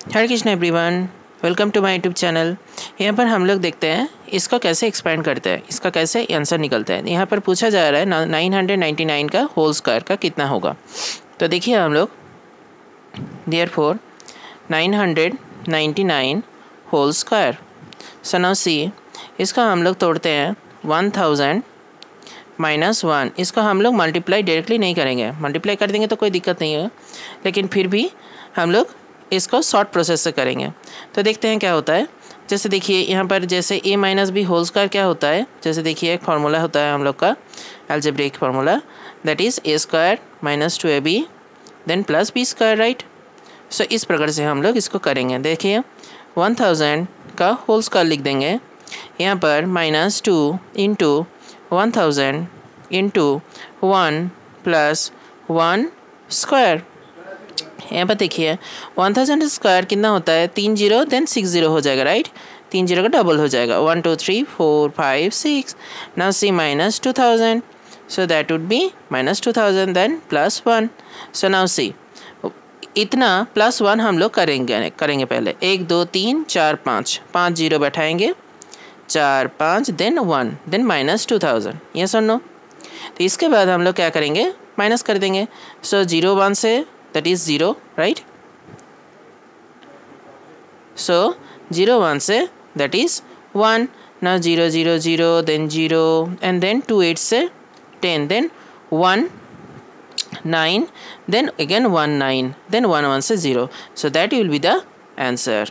Hare Krishna everyone welcome to my YouTube channel यहाँ पर हम लोग देखते हैं, इसको कैसे एक्सपेंड करते हैं, इसका कैसे आंसर निकलता है। यहाँ पर पूछा जा रहा है नाइन हंड्रेड नाइन्टी नाइन का होल स्क्वायर का कितना होगा। तो देखिए हम लोग dear for nine hundred ninety nine whole square so see इसका हम लोग तोड़ते हैं वन थाउज़ेंड माइनस वन इसको हम लोग मल्टीप्लाई डायरेक्टली नहीं करेंगे। मल्टीप्लाई कर देंगे तो कोई दिक्कत नहीं है। लेकिन फिर भी हम लोग इसको शॉर्ट प्रोसेस से करेंगे। तो देखते हैं क्या होता है। जैसे देखिए, यहाँ पर जैसे A minus B whole square क्या होता है? जैसे देखिए, एक फार्मूला होता है हम लोग का algebraic formula that is A square minus two A B then plus B square right so इस प्रकार से हम लोग इसको करेंगे। देखिए वन थाउज़ेंड का होल स्क्वायर लिख देंगे। यहाँ पर minus two into one thousand into one plus one square यहाँ पर देखिए वन थाउज़ेंड स्क्वायर कितना होता है? तीन ज़ीरो देन सिक्स ज़ीरो हो जाएगा राइट तीन ज़ीरो का डबल हो जाएगा। One two three four five six now see minus two thousand so that would be minus two thousand then plus one so now see इतना plus one हम लोग करेंगे करेंगे पहले। एक, दो, तीन, चार, पाँच। पाँच ज़ीरो बैठाएँगे। चार, पाँच then one then minus two thousand ये सुन। लो तो इसके बाद हम लोग क्या करेंगे? माइनस कर देंगे। सो ज़ीरो वन से that is 0 right so 0 1 say that is 1 now 0 0 0 then 0 and then 2 8 say 10 then 1 9 then again 1 9 then 1 1 से 0 so that will be the answer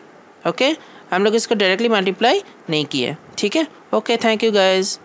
okay हम लोग इसको डायरेक्टली मल्टीप्लाई नहीं किए ठीक है ओके थैंक यू गाइज़